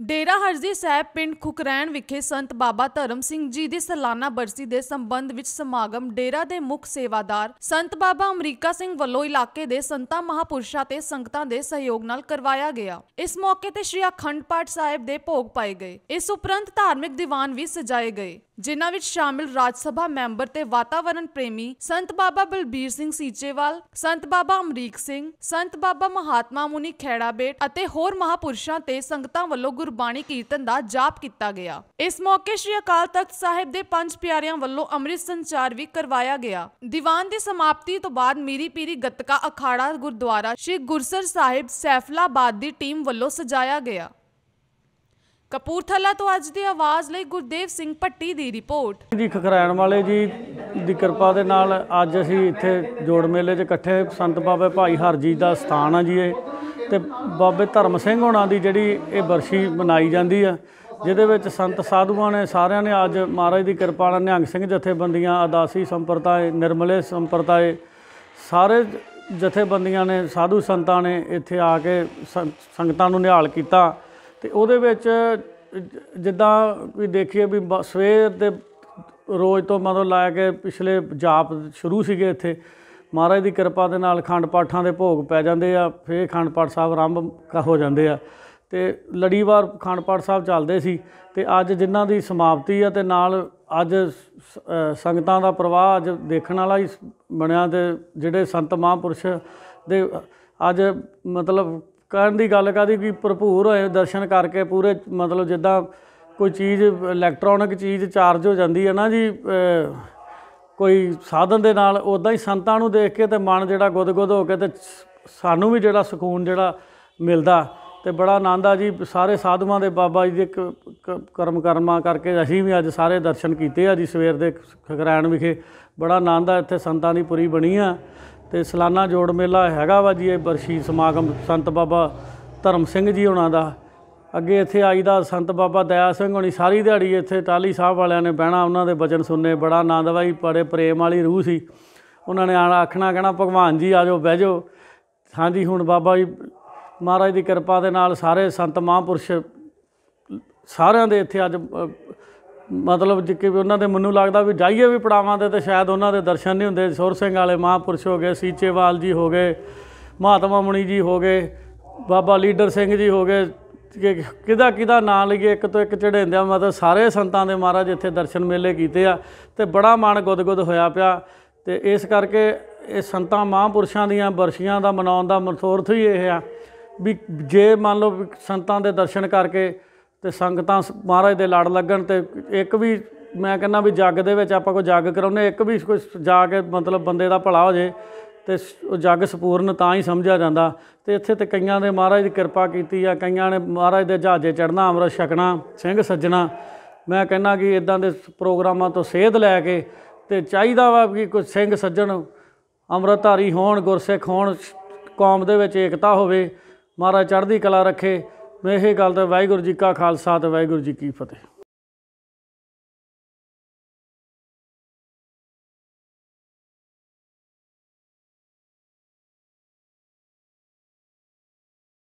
ਡੇਰਾ ਹਰਜੀ ਸਾਹਿਬ ਪਿੰਡ ਖੁਕਰੈਣ ਵਿਖੇ ਸੰਤ ਬਾਬਾ ਧਰਮ ਸਿੰਘ ਜੀ ਦੀ ਸਾਲਾਨਾ ਬਰਸੀ ਦੇ ਸੰਬੰਧ ਵਿੱਚ ਸਮਾਗਮ ਡੇਰਾ ਦੇ ਮੁੱਖ ਸੇਵਾਦਾਰ ਸੰਤ ਬਾਬਾ ਅਮਰੀਕਾ ਸਿੰਘ ਵੱਲੋਂ ਇਲਾਕੇ ਦੇ ਸੰਤਾਂ ਮਹਾਪੁਰਸ਼ਾਂ ਤੇ ਸੰਗਤਾਂ ਦੇ ਸਹਿਯੋਗ ਨਾਲ ਕਰਵਾਇਆ ਗਿਆ। ਇਸ ਮੌਕੇ ਤੇ ਸ਼੍ਰੀ ਅਖੰਡ ਪਾਠ ਸਾਹਿਬ ਦੇ ਭੋਗ ਪਾਏ ਗਏ। ਇਸ ਉਪਰੰਤ ਧਾਰਮਿਕ ਦੀਵਾਨ ਵੀ ਸਜਾਏ ਗਏ। ਜਿਨ੍ਹਾਂ ਵਿੱਚ ਸ਼ਾਮਿਲ ਰਾਜ ਸਭਾ ਮੈਂਬਰ ਤੇ ਵਾਤਾਵਰਣ ਪ੍ਰੇਮੀ ਸੰਤ ਬਾਬਾ ਬਲਬੀਰ ਸਿੰਘ ਸੀਚੇਵਾਲ, ਸੰਤ ਬਾਬਾ ਅਮਰੀਕ ਸਿੰਘ, ਸੰਤ ਬਾਬਾ ਮਹਾਤਮਾ ਮੁਨੀ ਖੈੜਾਬੇਟ ਅਤੇ ਹੋਰ ਮਹਾਪੁਰਸ਼ਾਂ ਤੇ ਸੰਗਤਾਂ ਵੱਲੋਂ ਗੁਰਬਾਣੀ ਕੀਰਤਨ ਦਾ ਜਾਪ ਕੀਤਾ ਗਿਆ। ਇਸ ਮੌਕੇ ਸ੍ਰੀ ਅਕਾਲ ਤਖਤ ਸਾਹਿਬ ਦੇ ਪੰਜ ਪਿਆਰਿਆਂ ਵੱਲੋਂ ਅੰਮ੍ਰਿਤ ਸੰਚਾਰ ਵੀ ਕਰਵਾਇਆ ਗਿਆ। ਦੀਵਾਨ ਦੀ ਸਮਾਪਤੀ ਤੋਂ ਬਾਅਦ ਮੀਰੀ ਪੀਰੀ ਗੱਤਕਾ ਅਖਾੜਾ ਗੁਰਦੁਆਰਾ ਸ੍ਰੀ ਗੁਰਸਰ ਸਾਹਿਬ ਸੈਫਲਾਬਾਦ ਦੀ ਟੀਮ ਵੱਲੋਂ ਸਜਾਇਆ ਗਿਆ। ਕਪੂਰਥਲਾ ਤੋਂ ਅੱਜ ਦੀ ਆਵਾਜ਼ ਲਈ ਗੁਰਦੇਵ ਸਿੰਘ ਪੱਟੀ ਦੀ ਰਿਪੋਰਟ। ਜੀ ਖਖਰੈਣ ਵਾਲੇ ਜੀ ਦੀ ਕਿਰਪਾ ਦੇ ਨਾਲ ਅੱਜ ਅਸੀਂ ਇੱਥੇ ਜੋੜ ਮੇਲੇ 'ਚ ਇਕੱਠੇ ਸੰਤ ਬਾਬੇ ਭਾਈ ਹਰਜੀਤ ਦਾ ਸਥਾਨ ਆ ਜੀ ਇਹ। ਤੇ ਬਾਬੇ ਧਰਮ ਸਿੰਘ ਹੋਣਾ ਦੀ ਜਿਹੜੀ ਇਹ ਬਰਸ਼ੀ ਮਨਾਈ ਜਾਂਦੀ ਆ, ਜਿਹਦੇ ਵਿੱਚ ਸੰਤ ਸਾਧੂਆਂ ਨੇ ਸਾਰਿਆਂ ਨੇ ਅੱਜ ਮਹਾਰਾਜ ਦੀ ਕਿਰਪਾ ਨਾਲ ਨਿਹੰਗ ਸਿੰਘ ਜਥੇਬੰਦੀਆਂ ਆਦਾਸੀ ਸੰਪਰਦਾਏ ਨਿਰਮਲੇ ਸੰਪਰਦਾਏ ਸਾਰੇ ਜਥੇਬੰਦੀਆਂ ਨੇ, ਸਾਧੂ ਸੰਤਾਂ ਨੇ ਇੱਥੇ ਆ ਕੇ ਸੰਗਤਾਂ ਨੂੰ ਨਿਹਾਲ ਕੀਤਾ। ਤੇ ਉਹਦੇ ਵਿੱਚ ਜਿੱਦਾਂ ਵੀ ਦੇਖੀਏ ਵੀ ਬ- ਸਵੇਰ ਦੇ ਰੋਜ਼ ਤੋਂ ਮਤਲਬ ਲੈ ਕੇ ਪਿਛਲੇ ਜਾਪ ਸ਼ੁਰੂ ਸੀਗੇ ਇੱਥੇ, ਮਹਾਰਾਜ ਦੀ ਕਿਰਪਾ ਦੇ ਨਾਲ ਖੰਡ ਪਾਠਾਂ ਦੇ ਭੋਗ ਪੈ ਜਾਂਦੇ ਆ, ਫੇਰ ਖੰਡ ਪਾਠ ਸਾਹਿਬ ਆਰੰਭ ਹੋ ਜਾਂਦੇ ਆ। ਤੇ ਲੜੀਵਾਰ ਖੰਡ ਪਾਠ ਸਾਹਿਬ ਚੱਲਦੇ ਸੀ ਤੇ ਅੱਜ ਜਿਨ੍ਹਾਂ ਦੀ ਸਮਾਪਤੀ ਆ ਤੇ ਨਾਲ ਅੱਜ ਸ- ਸੰਗਤਾਂ ਦਾ ਪ੍ਰਵਾਹ ਅੱਜ ਦੇਖਣ ਵਾਲਾ ਹੀ ਬਣਿਆ ਤੇ ਜਿਹੜੇ ਸੰਤ ਮਹਾਂਪੁਰਸ਼ ਦੇ, ਅੱਜ ਮਤਲਬ ਕਹਿਣ ਦੀ ਗੱਲ ਕਾਦੀ ਕਿ ਭਰਪੂਰ ਹੋਏ, ਦਰਸ਼ਨ ਕਰਕੇ ਪੂਰੇ ਮਤਲਬ ਜਿੱਦਾਂ ਕੋਈ ਚੀਜ਼ ਇਲੈਕਟ੍ਰੋਨਿਕ ਚੀਜ਼ ਚਾਰਜ ਹੋ ਜਾਂਦੀ ਹੈ ਨਾ ਜੀ ਕੋਈ ਸਾਧਨ ਦੇ ਨਾਲ ਉਦਾਂ ਹੀ ਸੰਤਾਂ ਨੂੰ ਦੇਖ ਕੇ ਤੇ ਮਨ ਜਿਹੜਾ ਗੁਦਗੁਦ ਹੋ ਕੇ ਤੇ ਸਾਨੂੰ ਵੀ ਜਿਹੜਾ ਸਕੂਨ ਜਿਹੜਾ ਮਿਲਦਾ ਤੇ ਬੜਾ ਆਨੰਦ ਆ ਜੀ। ਸਾਰੇ ਸਾਧੂਆਂ ਦੇ ਬਾਬਾ ਜੀ ਦੇ ਕ- ਕਰਮ ਕਰਮਾ ਕਰਕੇ ਅਸੀਂ ਵੀ ਅੱਜ ਸਾਰੇ ਦਰਸ਼ਨ ਕੀਤੇ ਆ ਜੀ ਸਵੇਰ ਦੇ ਖਗਰਾਣ ਵਿਖੇ। ਬੜਾ ਆਨੰਦ ਆ, ਇੱਥੇ ਸੰਤਾਂ ਦੀ ਪੁਰੀ ਬਣੀ ਆ। ਤੇ ਸਾਲਾਨਾ ਜੋੜ ਮੇਲਾ ਹੈਗਾ ਵਾ ਜੀ, ਇਹ ਬਰਸ਼ੀ ਸਮਾਗਮ ਸੰਤ ਬਾਬਾ ਧਰਮ ਸਿੰਘ ਜੀ ਉਹਨਾਂ ਦਾ। ਅੱਗੇ ਇੱਥੇ ਆਈ ਦਾ ਸੰਤ ਬਾਬਾ ਦਇਆ ਸਿੰਘ ਹੋਣੀ, ਸਾਰੀ ਦਿਹਾੜੀ ਇੱਥੇ ਟਾਲੀ ਸਾਹਿਬ ਵਾਲਿਆਂ ਨੇ ਬਹਿਣਾ, ਉਹਨਾਂ ਦੇ ਬਚਨ ਸੁਣਨੇ, ਬੜਾ ਆਨੰਦ ਵਾਈ ਬੜੇ ਪ੍ਰੇਮ ਵਾਲੀ ਰੂਹ ਸੀ। ਉਹਨਾਂ ਨੇ ਆਣਾ ਆਖਣਾ, ਕਹਿਣਾ, ਭਗਵਾਨ ਜੀ, ਆ ਜਾਓ, ਬਹਿ ਜਾਓ। ਹਾਂਜੀ, ਹੁਣ ਬਾਬਾ ਜੀ, ਮਹਾਰਾਜ ਦੀ ਕਿਰਪਾ ਦੇ ਨਾਲ ਸਾਰੇ ਸੰਤ ਮਹਾਂਪੁਰਸ਼ ਸਾਰਿਆਂ ਦੇ ਇੱਥੇ ਅੱਜ ਮਤਲਬ ਜਿੱਕੇ ਵੀ ਉਹਨਾਂ ਦੇ ਮੈਨੂੰ ਲੱਗਦਾ ਵੀ ਜਾਈਏ ਵੀ ਪੜਾਵਾਂ ਦੇ ਤੇ ਸ਼ਾਇਦ ਉਹਨਾਂ ਦੇ ਦਰਸ਼ਨ ਨਹੀਂ ਹੁੰਦੇ। ਸੁਰ ਸਿੰਘ ਵਾਲੇ ਮਹਾਂਪੁਰਸ਼ ਹੋ ਗਏ, ਸੀਚੇਵਾਲ ਜੀ ਹੋ ਗਏ, ਮਹਾਤਮਾ ਮੁਨੀ ਜੀ ਹੋ ਗਏ, ਬਾਬਾ ਲੀਡਰ ਸਿੰਘ ਜੀ ਹੋ ਗਏ। ਕਿਹਦਾ ਕਿਹਦਾ ਨਾਂ ਲਈਏ, ਇੱਕ ਤੋਂ ਇੱਕ ਚੜ੍ਹਾਉਂਦੇ ਮਤਲਬ ਸਾਰੇ ਸੰਤਾਂ ਦੇ ਮਹਾਰਾਜ ਇੱਥੇ ਦਰਸ਼ਨ ਮੇਲੇ ਕੀਤੇ ਆ ਤੇ ਬੜਾ ਮਨ ਗੁਦਗੁਦ ਹੋਇਆ ਪਿਆ। ਤੇ ਇਸ ਕਰਕੇ ਇਹ ਸੰਤਾਂ ਮਹਾਂਪੁਰਸ਼ਾਂ ਦੀਆਂ ਬਰਸ਼ੀਆਂ ਦਾ ਮਨਾਉਣ ਦਾ ਮਨਸੂਰਥ ਹੀ ਇਹ ਆ ਵੀ ਜੇ ਮੰਨ ਲਓ ਸੰਤਾਂ ਦੇ ਦਰਸ਼ਨ ਕਰਕੇ ਤੇ ਸੰਗਤਾਂ ਸ- ਮਹਾਰਾਜ ਦੇ ਲੜ ਲੱਗਣ ਤੇ ਇੱਕ ਵੀ ਮੈਂ ਕਹਿੰਦਾ ਵੀ ਜੱਗ ਦੇ ਵਿੱਚ ਆਪਾਂ ਕੋਈ ਜੱਗ ਕਰਾਉਂਦੇ ਇੱਕ ਵੀ ਕੋਈ ਜਾ ਕੇ ਮਤਲਬ ਬੰਦੇ ਦਾ ਭਲਾ ਹੋ ਜੇ ਤੇ ਉਹ ਜੱਗ ਸਪੂਰਨ ਤਾਂ ਹੀ ਸਮਝਿਆ ਜਾਂਦਾ। ਤੇ ਇੱਥੇ ਤੇ ਕਈਆਂ ਨੇ ਮਹਾਰਾਜ ਦੀ ਕਿਰਪਾ ਕੀਤੀ ਆ, ਕਈਆਂ ਨੇ ਮਹਾਰਾਜ ਦੇ ਜਹਾਜ਼ੇ ਚੜਨਾ ਅੰਮ੍ਰਿਤ ਛਕਣਾ, ਸਿੰਘ ਸੱਜਣਾ। ਮੈਂ ਕਹਿੰਦਾ ਕਿ ਇਦਾਂ ਦੇ ਪ੍ਰੋਗਰਾਮਾਂ ਤੋਂ ਸੇਧ ਲੈ ਕੇ ਤੇ ਚਾਹੀਦਾ ਵਾ ਕਿ ਕੋਈ ਸਿੰਘ ਸੱਜਣ ਅੰਮ੍ਰਿਤਧਾਰੀ ਹੋਣ, ਗੁਰਸਿੱਖ ਹੋਣ ਕੌਮ ਦੇ ਵਿੱਚ ਏਕਤਾ ਹੋਵੇ, ਮਹਾਰਾਜ ਚੜ੍ਹਦੀ ਕਲਾ ਰੱਖੇ। ਮੈਂ ਇਹ ਗੱਲ ਤੇ ਵਾਹਿਗੁਰੂ ਜੀ ਕਾ ਖਾਲਸਾ ਤੇ ਵਾਹਿਗੁਰੂ ਜੀ ਕੀ ਫਤਿਹ।